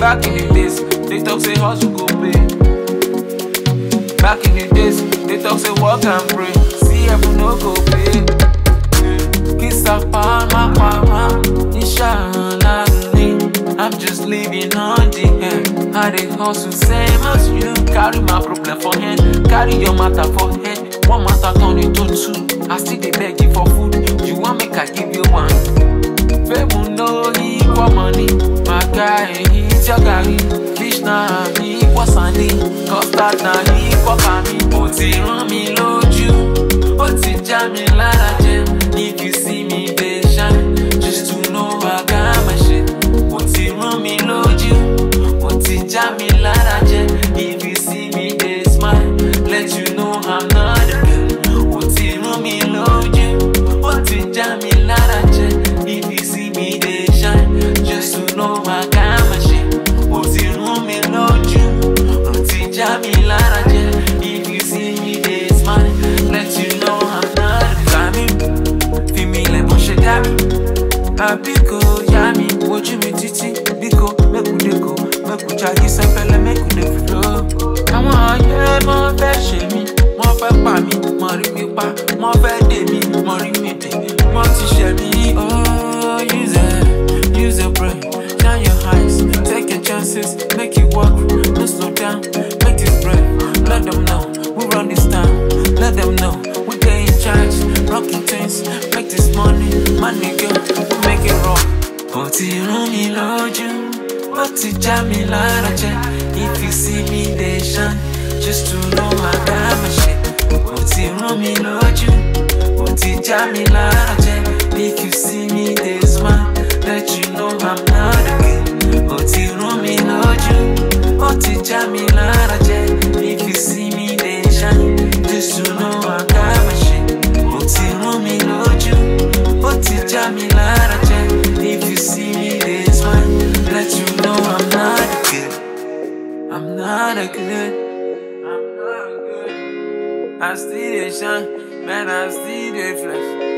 Back in the days, they talk say hustle go pay. Back in the days, they talk say work and pray. See if no go pay. Kiss a palma palma, inshallah. I'm just living on the end. I they hustle same as you. Carry my problem for hand, carry your matter for head. One matter turn into two. I still they beg you for food. You want me I give you one? Eat your garri. Fish na equal sandy. Custard na equal kami. Ó ti rán mi lójú, ó ti já mi lára jẹ. If you see me dey shine, just to know got my shit. Ó ti rán mi lójú, ó ti já mi lára jẹ. If you mẹ́kùnjáde sẹ́pẹ́lẹ́ mẹ́kùndé flow. Àwọn ayé mọ́ fẹ́ ṣe mí, wọ́n fẹ́ pa mí, mọ̀ rí mi pa, wọ́n fẹ́ dè mí, mọ̀ rí mi dè. Wọ́n ti ṣẹ̀ mí, oh, use it, use your brain, shine your eyes, take your chances, make it work, no slow down, make this bread. Let them know, we run this town, let them know, we dey in charge, rocking things, make this money, my nigga, make it rock. Ó ti rán mi lójú, ó ti já mi lára jẹ. If you see me dey shine, just to know shit. Ó ti rán mi lójú, ó ti já mi lára jẹ. I'm not a good. I'm not a good. I still dey shine, man. I still dey flex.